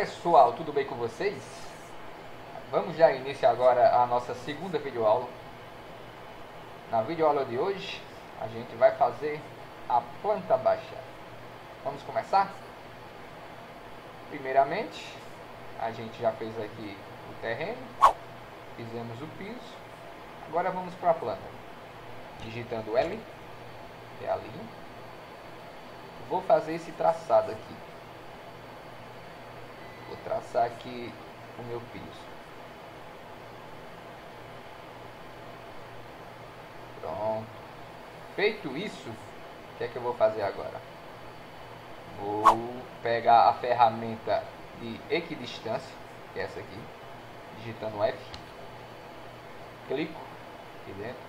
pessoal, tudo bem com vocês? Vamos já iniciar agora a nossa segunda videoaula. Na videoaula de hoje, a gente vai fazer a planta baixa. Vamos começar? Primeiramente, a gente já fez aqui o terreno, fizemos o piso. Agora vamos para a planta. Digitando L, é a linha. Vou fazer esse traçado aqui. Vou traçar aqui o meu piso. Pronto. Feito isso, o que é que eu vou fazer agora? Vou pegar a ferramenta de equidistância, que é essa aqui, digitando F, clico aqui dentro,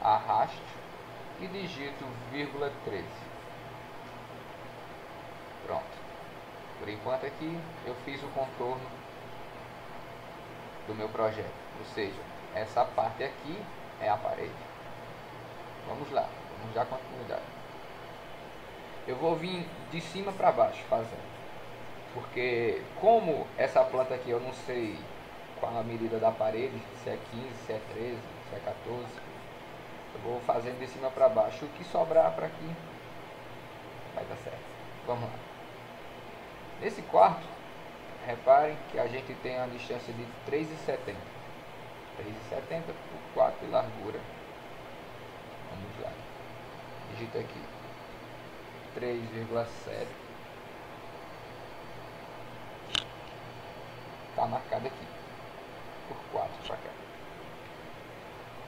arrasto e digito vírgula 13. Pronto. Por enquanto aqui eu fiz o contorno do meu projeto, ou seja, essa parte aqui é a parede. Vamos lá, vamos dar continuidade. Eu vou vir de cima para baixo fazendo, porque como essa planta aqui eu não sei qual a medida da parede, se é 15, se é 13, se é 14, eu vou fazendo de cima para baixo. O que sobrar para aqui vai dar certo. Vamos lá. Nesse quarto, reparem que a gente tem a distância de 3,70. 3,70 por 4 de largura. Vamos lá. Digita aqui. 3,7. Está marcado aqui. Por 4 para cá.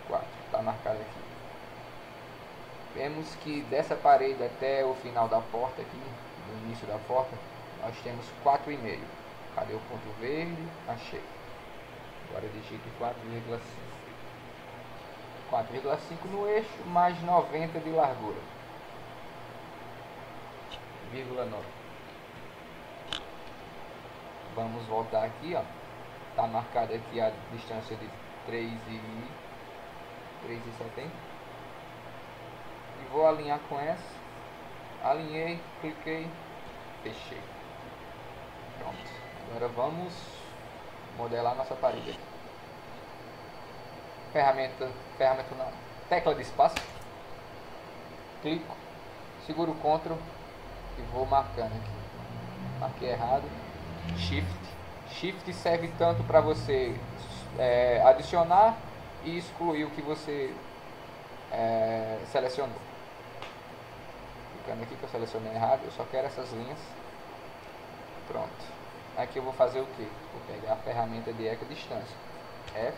4. Está marcado aqui. Vemos que dessa parede até o final da porta aqui, no início da porta, nós temos 4,5. Cadê o ponto verde? Achei. Agora digite 4,5. 4,5 no eixo, mais 90 de largura. Vírgula 9. Vamos voltar aqui, ó. Tá marcada aqui a distância de 3 e 3,70. E vou alinhar com essa. Alinhei, cliquei, fechei. Pronto. Agora vamos modelar nossa parede aqui. Ferramenta, ferramenta não, tecla de espaço. Clico, seguro o CTRL e vou marcando aqui. Marquei errado. Shift. Shift serve tanto para você é, adicionar e excluir o que você é, selecionou. Clicando aqui que eu selecionei errado, eu só quero essas linhas Pronto. Aqui eu vou fazer o que? Vou pegar a ferramenta de equidistância. F.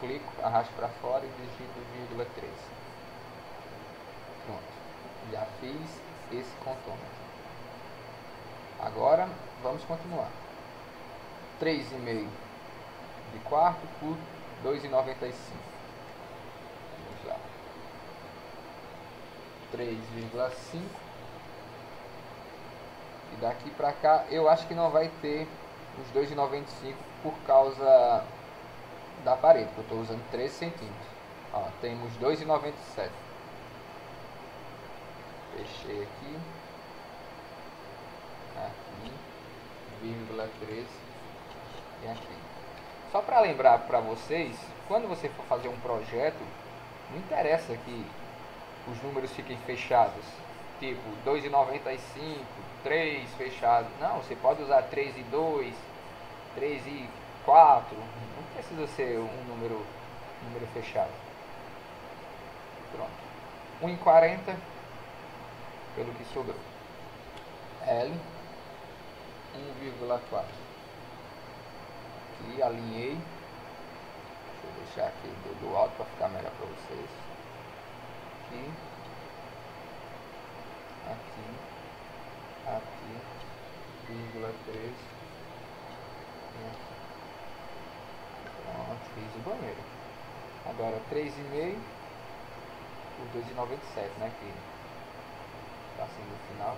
Clico, arrasto para fora e digito vírgula 3. Pronto. Já fiz esse contorno. Agora vamos continuar. 3,5 de quarto por 2,95. Vamos lá. 3,5 e daqui pra cá eu acho que não vai ter os 2,95 por causa da parede, que eu estou usando 13 centímetros. Ó, temos 2,97. Fechei aqui. Aqui. Vírgula 13. E aqui. Só para lembrar para vocês, quando você for fazer um projeto, não interessa que os números fiquem fechados tipo 2,95, 3 fechado. Não, você pode usar 3 e 2, 3 e 4. Não precisa ser um número, um número fechado. Pronto. 1,40 pelo que sobrou. L 1,4. Aqui alinhei. Deixa eu deixar aqui 2,5 por 2,97, né? Que tá assim, sendo o final.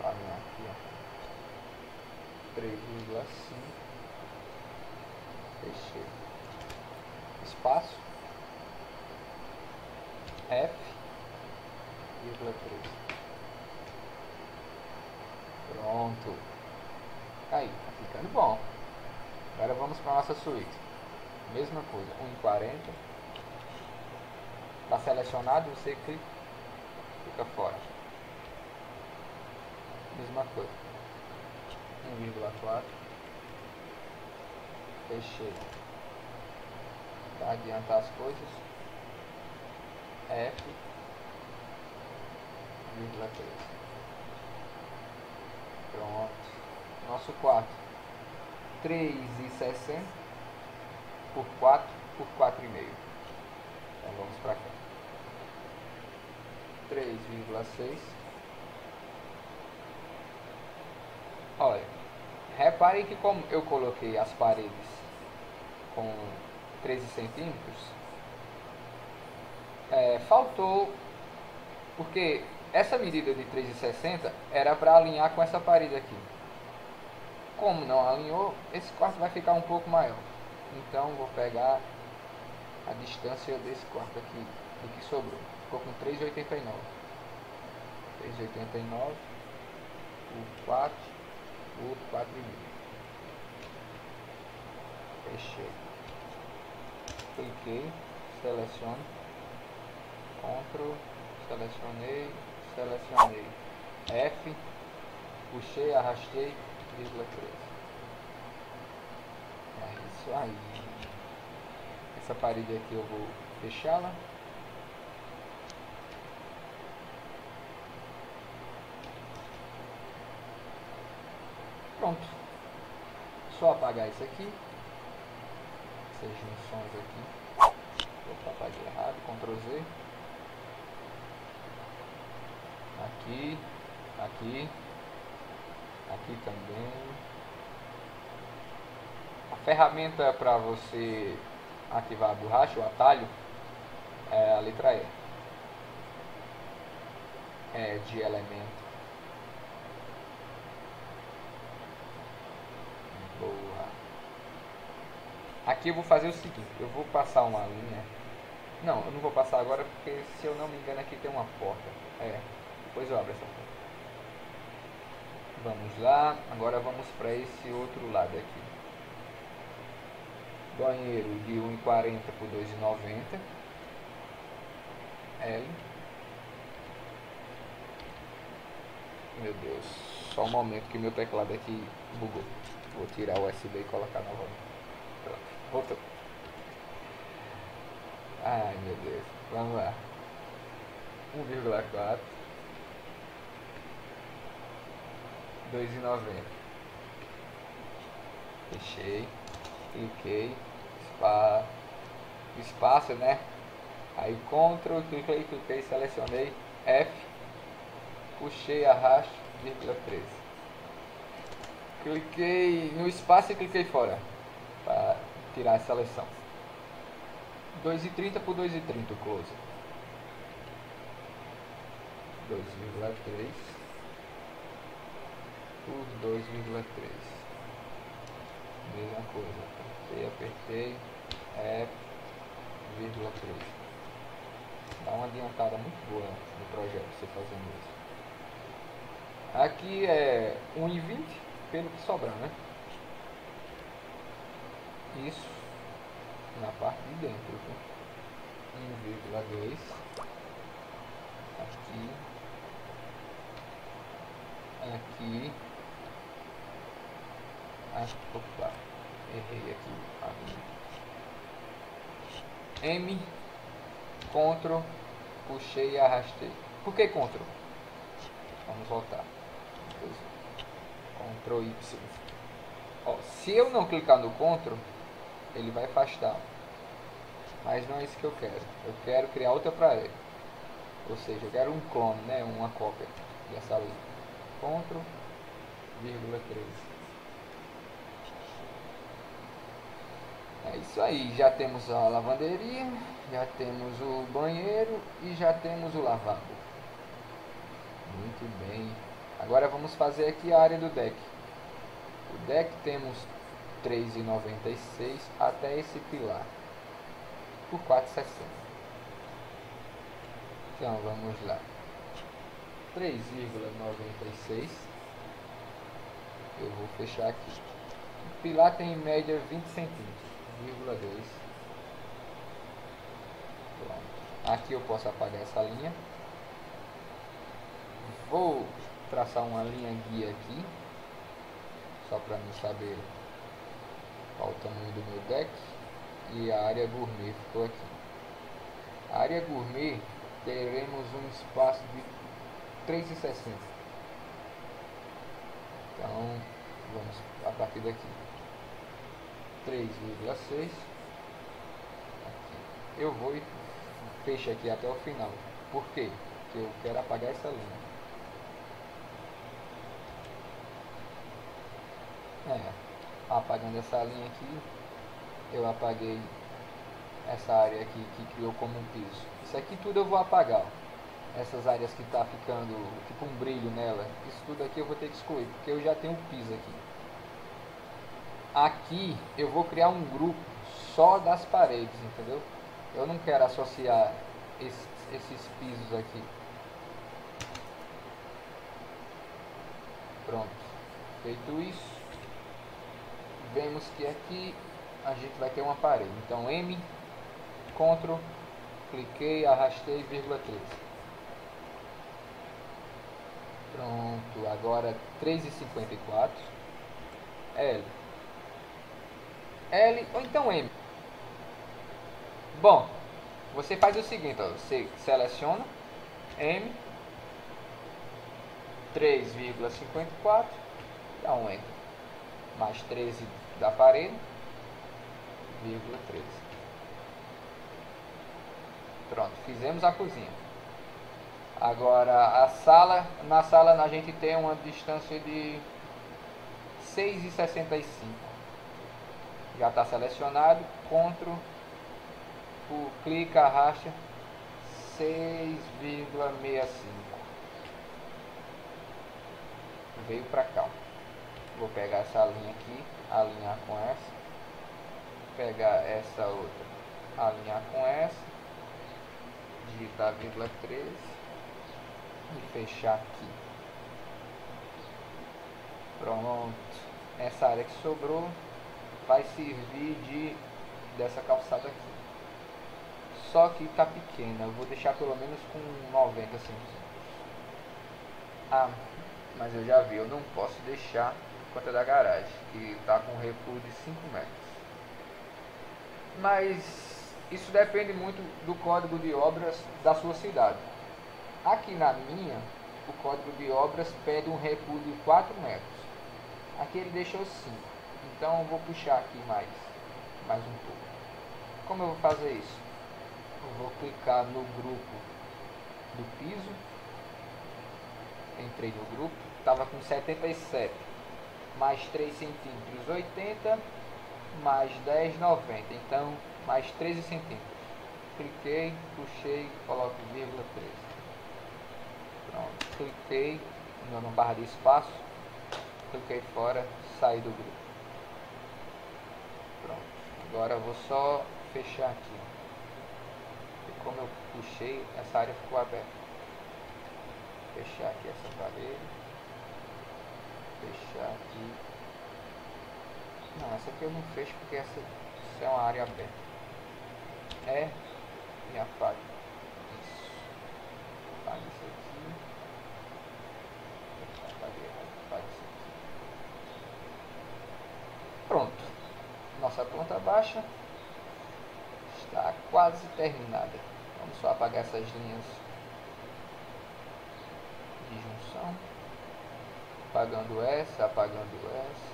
Tá aqui, ó. 3,5. Fechei. Espaço. F. Vírgula 3. Pronto. Tá aí, tá ficando bom. Agora vamos para nossa suíte. Mesma coisa, 1,40. Está selecionado, você clica, fica fora. Mesma coisa. 1,4. Fechei. Para adiantar as coisas. F, 0,3. Pronto. Nosso 4. 3,60 por 4 por 4,5. Então vamos para cá. 3,6. Olha, reparem que como eu coloquei as paredes com 13 centímetros, é, faltou, porque essa medida de 3,60 era para alinhar com essa parede aqui. Como não alinhou, esse quarto vai ficar um pouco maior. Então vou pegar a distância desse quarto aqui, do que sobrou. Ficou com 3,89. 3,89 o 4, o outro 4,5. Fechei. Cliquei, seleciono, Ctrl, selecionei, selecionei. F, puxei, arrastei, vírgula 3. É isso aí. Essa parede aqui eu vou fechá-la. Pronto. Só apagar isso aqui. Essas junções aqui. Opa, apaguei errado. Ctrl Z. Aqui. Aqui. Aqui também ferramenta para você ativar a borracha, o atalho, é a letra E. É de elemento. Boa. Aqui eu vou fazer o seguinte, eu vou passar uma linha. Não, eu não vou passar agora porque se eu não me engano aqui tem uma porta. É, depois eu abro essa porta. Vamos lá, agora vamos para esse outro lado aqui banheiro de 1,40 por 2,90 L. Meu Deus só um momento que meu teclado aqui bugou. Vou tirar o USB e colocar novamente. Pronto, voltou. Ai meu Deus, vamos lá. 1,4 2,90 fechei cliquei, spa, espaço, né? Aí Ctrl, cliquei, cliquei, selecionei F, puxei, arrasto, vírgula 13. Cliquei no espaço e cliquei fora para tirar a seleção. 2,30 por 2,30 close. 2,3 por 2,3 mesma coisa. Apertei, apertei é vírgula 3 dá uma adiantada muito boa no projeto você fazendo isso. Aqui é 1,20 pelo que sobrar né? Isso na parte de dentro 1,2 aqui. Aqui Acho que opa, errei aqui. M, Ctrl, puxei e arrastei. Por que Ctrl? Vamos voltar. Ctrl Y. Ó, se eu não clicar no Ctrl, ele vai afastar. Mas não é isso que eu quero. Eu quero criar outra para ele. Ou seja, eu quero um clone, né? uma cópia dessa linha. Ctrl, vírgula 13. É isso aí, já temos a lavanderia, já temos o banheiro e já temos o lavabo. Muito bem. Agora vamos fazer aqui a área do deck. O deck temos 3,96 até esse pilar por 4,60. Então vamos lá. 3,96 Eu vou fechar aqui. O pilar tem em média 20 centímetros, vírgula 2. Pronto. Aqui eu posso apagar essa linha. Vou traçar uma linha guia aqui, só para não saber qual o tamanho do meu deck. E a área gourmet ficou aqui. A área gourmet teremos um espaço de 3,60. Então, vamos a partir daqui. 3,6. Eu vou fecho aqui até o final. Por quê? Porque eu quero apagar essa linha. É, apagando essa linha aqui, eu apaguei essa área aqui que criou como um piso. Isso aqui tudo eu vou apagar. Essas áreas que está ficando tipo um brilho nela. Isso tudo aqui eu vou ter que excluir, porque eu já tenho um piso aqui. Aqui eu vou criar um grupo só das paredes, entendeu? Eu não quero associar esses, esses pisos aqui. Pronto. Feito isso, vemos que aqui a gente vai ter uma parede. Então M, Ctrl, cliquei, arrastei, vírgula 13. Pronto, agora 3,54. L. L ou então M. Bom, você faz o seguinte, ó, você seleciona M 3,54, dá um Enter, mais 13 da parede, vírgula 13. Pronto, fizemos a cozinha. Agora a sala, na sala a gente tem uma distância de 6,65. Já está selecionado, Ctrl, o clica, arrasta 6,65. Veio para cá. Vou pegar essa linha aqui, alinhar com essa. Pegar essa outra, alinhar com essa digitar vírgula 13 e fechar aqui. Pronto. Essa área que sobrou vai servir de dessa calçada aqui. Só que tá pequena, eu vou deixar pelo menos com 90 centímetros. Ah, mas eu já vi, eu não posso deixar quanto da garagem, que tá com recuo de 5 metros. Mas isso depende muito do código de obras da sua cidade. Aqui na minha, o código de obras pede um recuo de 4 metros. Aqui ele deixou 5. Então eu vou puxar aqui mais, mais um pouco. Como eu vou fazer isso? Eu vou clicar no grupo do piso. Entrei no grupo, estava com 77 mais 3 centímetros 80 mais 10 90 então mais 13 centímetros. Cliquei, puxei, coloco vírgula 13. Pronto, cliquei na barra de espaço, cliquei fora, saí do grupo. Agora eu vou só fechar aqui. E como eu puxei, essa área ficou aberta. Fechar aqui essa parede. Fechar aqui. Não, essa aqui eu não fecho porque essa, essa é uma área aberta é e apague isso. Apague isso aqui. Apague, apague isso aqui. Pronto. Nossa baixa está quase terminada. Vamos só apagar essas linhas de junção. Apagando essa, apagando essa.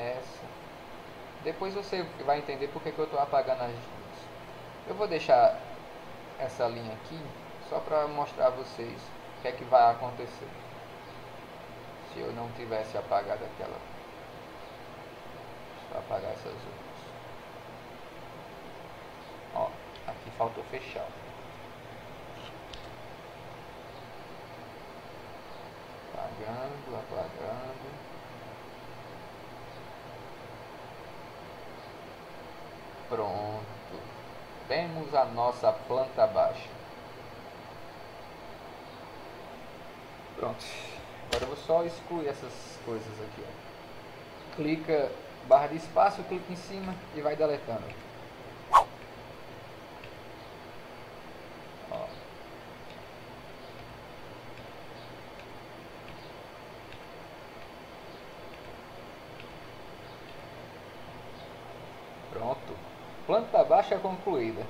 Essa depois você vai entender porque que eu estou apagando as linhas. Eu vou deixar essa linha aqui só para mostrar a vocês o que é que vai acontecer se eu não tivesse apagado aquela. Apagar essas outras. Ó, aqui faltou fechar. Apagando, apagando. Pronto. Temos a nossa planta baixa. Pronto. Agora eu vou só excluir essas coisas aqui. Ó. Clica barra de espaço, clica em cima e vai deletando. Pronto. Planta baixa concluída.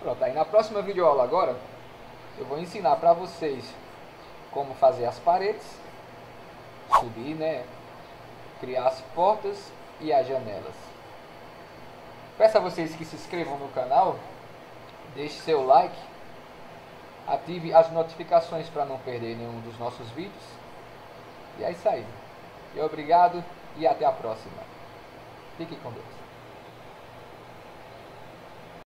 Pronto, aí na próxima videoaula agora eu vou ensinar para vocês como fazer as paredes, subir, né, criar as portas e as janelas. Peço a vocês que se inscrevam no canal, deixe seu like, ative as notificações para não perder nenhum dos nossos vídeos. E é isso aí. E obrigado e até a próxima. Fique com Deus.